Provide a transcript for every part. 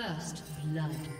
First blood.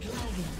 The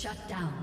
Shut down.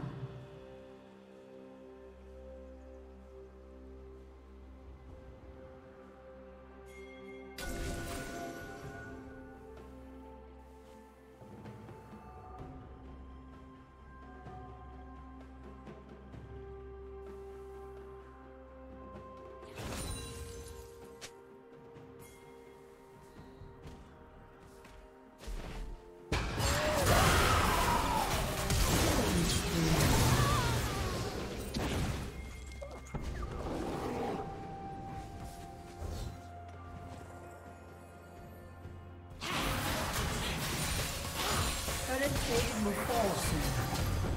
Will fall soon.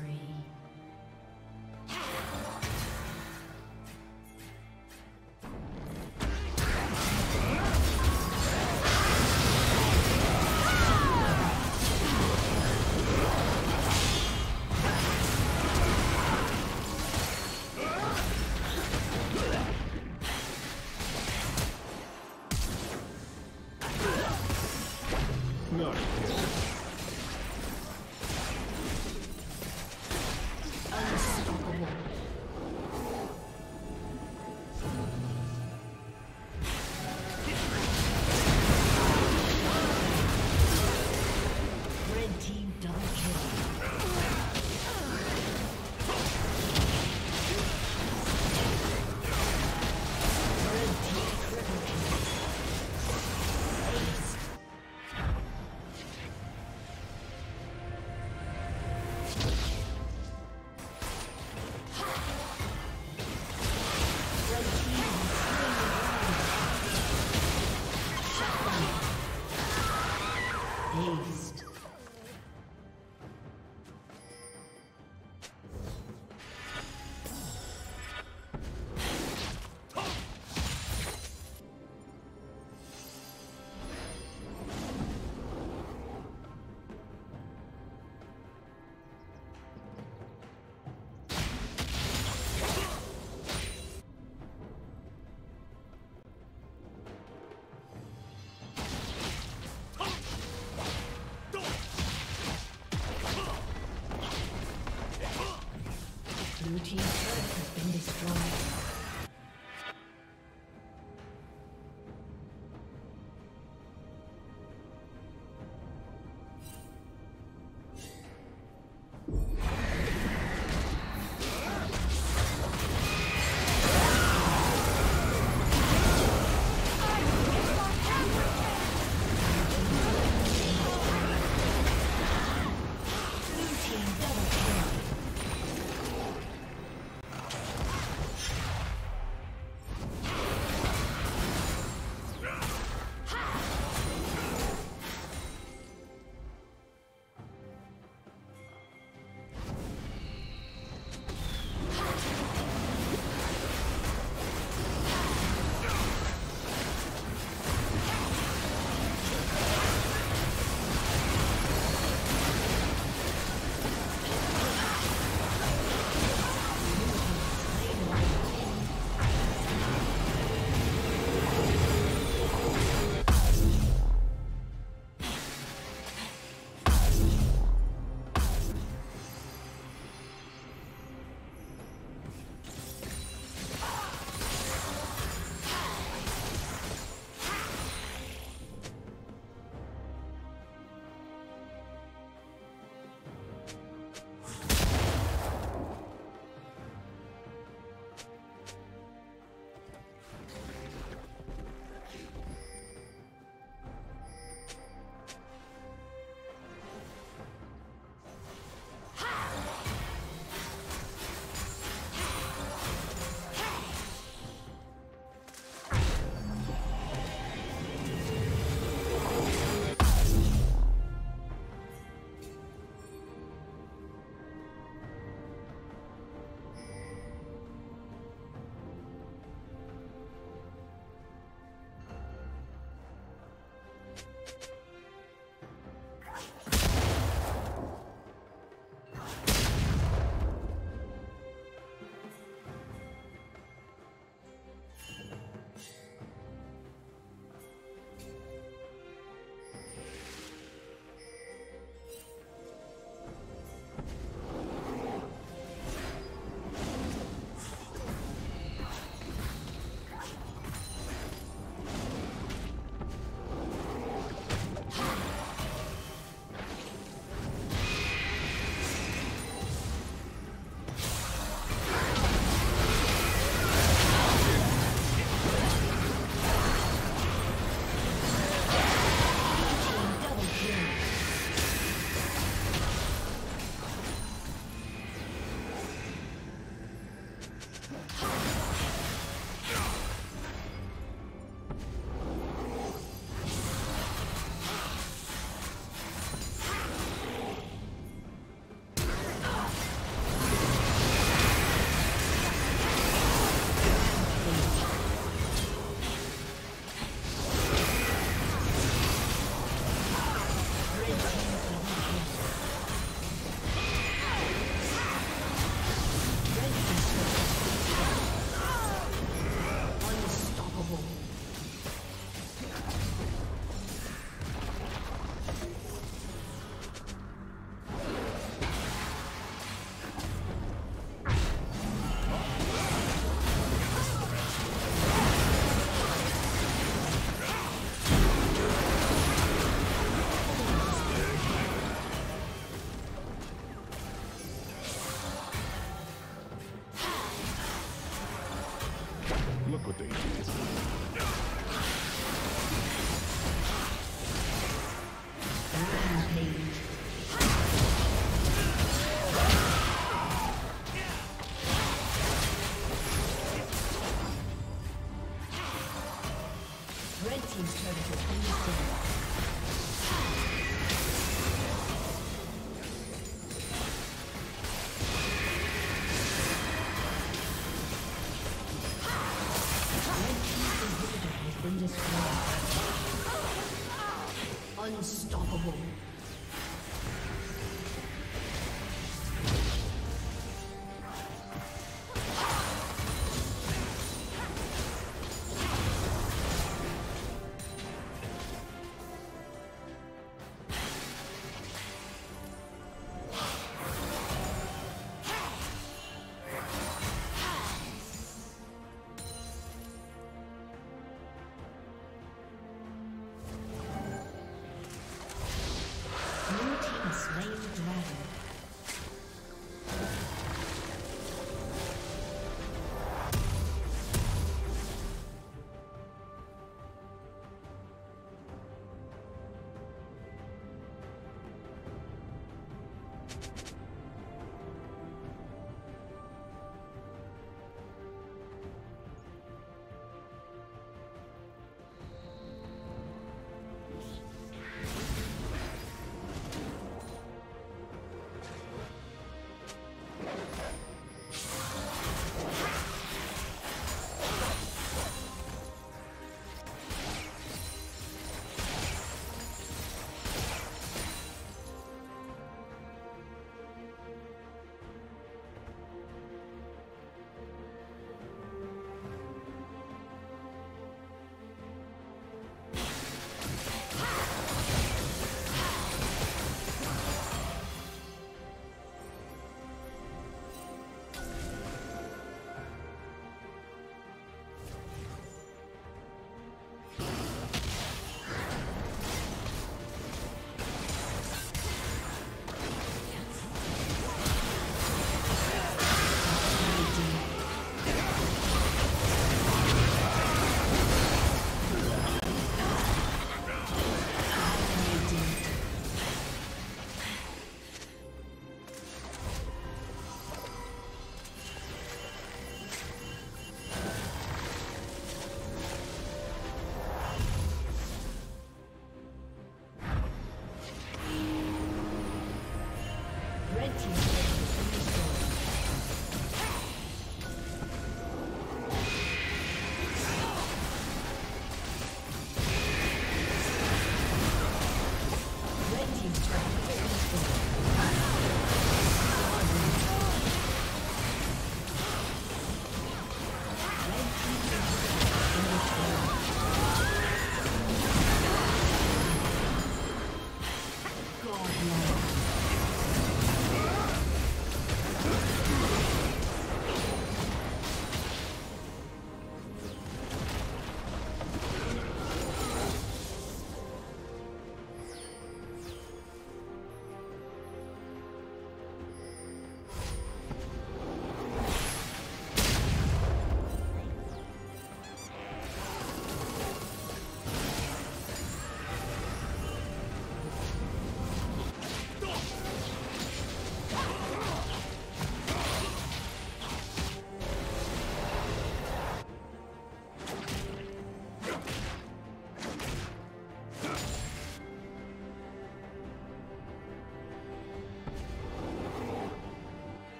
liquidated. Dragon.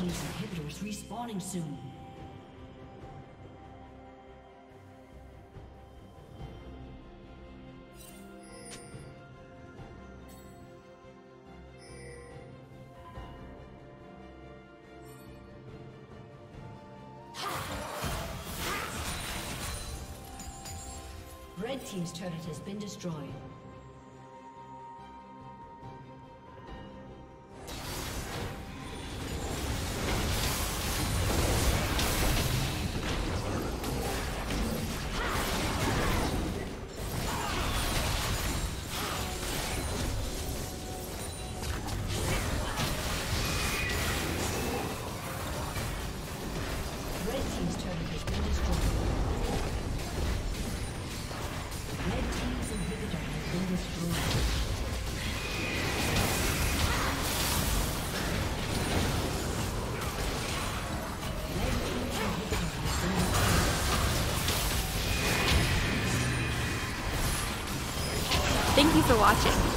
Team's inhibitors respawning soon. Red Team's turret has been destroyed. For watching.